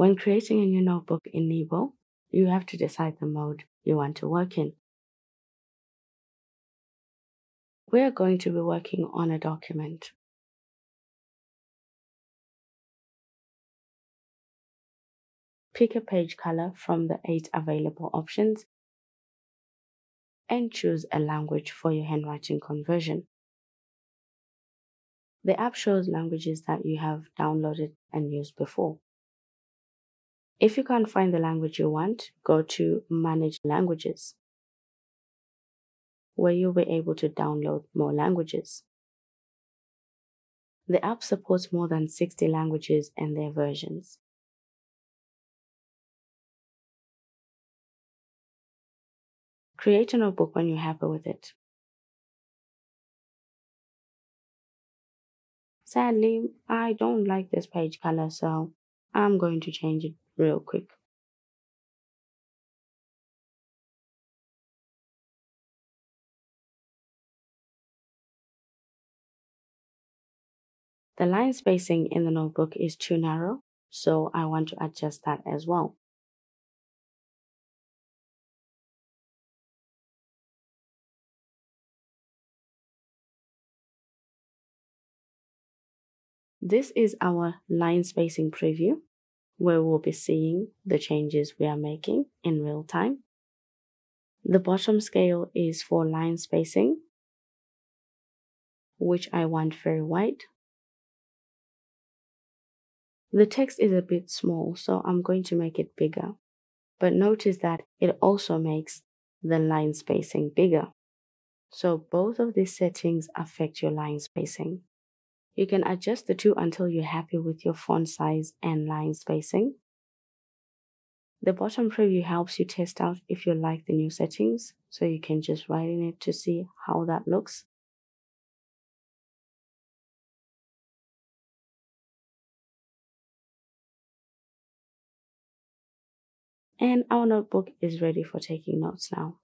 When creating a new notebook in Nebo, you have to decide the mode you want to work in. We're going to be working on a document. Pick a page color from the eight available options and choose a language for your handwriting conversion. The app shows languages that you have downloaded and used before. If you can't find the language you want, go to Manage Languages, where you'll be able to download more languages. The app supports more than 60 languages and their versions. Create a notebook when you're happy with it. Sadly, I don't like this page color, so I'm going to change it real quick. The line spacing in the notebook is too narrow, so I want to adjust that as well. This is our line spacing preview where we'll be seeing the changes we are making in real time. The bottom scale is for line spacing, which I want very wide. The text is a bit small, so I'm going to make it bigger. But notice that it also makes the line spacing bigger. So both of these settings affect your line spacing. You can adjust the two until you're happy with your font size and line spacing. The bottom preview helps you test out if you like the new settings, so you can just write in it to see how that looks. And our notebook is ready for taking notes now.